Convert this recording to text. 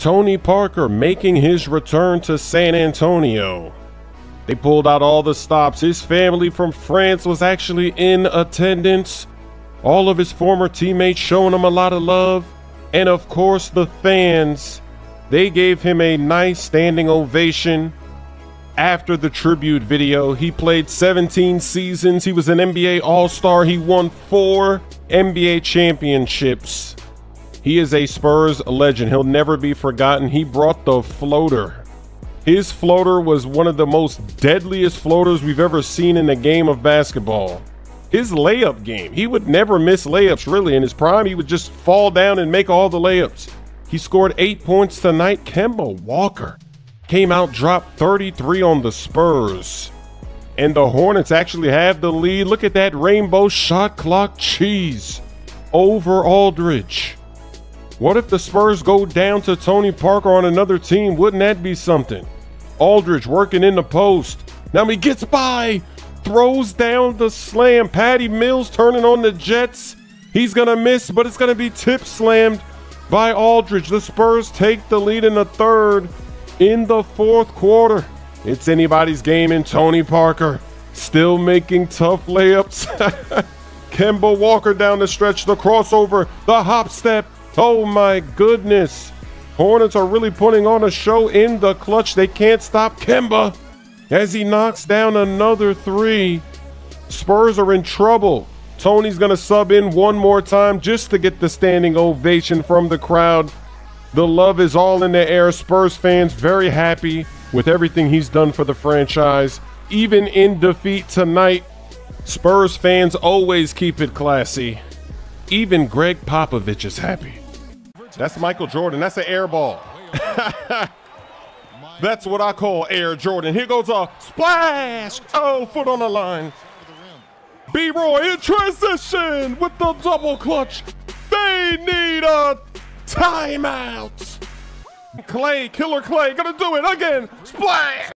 Tony Parker making his return to San Antonio. They pulled out all the stops. His family from France was actually in attendance. All of his former teammates showing him a lot of love. And of course, the fans. They gave him a nice standing ovation. After the tribute video, he played 17 seasons. He was an NBA All Star. He won four NBA championships. He is a Spurs legend. He'll never be forgotten. He brought the floater. His floater was one of the most deadliest floaters we've ever seen in a game of basketball. His layup game, he would never miss layups really. In his prime, he would just fall down and make all the layups. He scored eight points tonight. Kemba Walker came out, dropped 33 on the Spurs. And the Hornets actually have the lead. Look at that rainbow shot clock cheese over Aldridge. What if the Spurs go down to Tony Parker on another team? Wouldn't that be something? Aldridge working in the post. Now he gets by, throws down the slam. Patty Mills turning on the Jets. He's going to miss, but it's going to be tip slammed by Aldridge. The Spurs take the lead in the third. In the fourth quarter, it's anybody's game in Tony Parker. Still making tough layups. Kemba Walker down the stretch, the crossover, the hop step, Oh my goodness. Hornets are really putting on a show in the clutch. They can't stop Kemba as he knocks down another three. Spurs are in trouble. Tony's going to sub in one more time just to get the standing ovation from the crowd. The love is all in the air. Spurs fans very happy with everything he's done for the franchise. Even in defeat tonight, Spurs fans always keep it classy. Even Gregg Popovich is happy. That's Michael Jordan. That's an air ball. That's what I call Air Jordan. Here goes a splash. Oh, foot on the line. B Roy in transition with the double clutch. They need a timeout. Klay, Killer Klay, gonna do it again. Splash.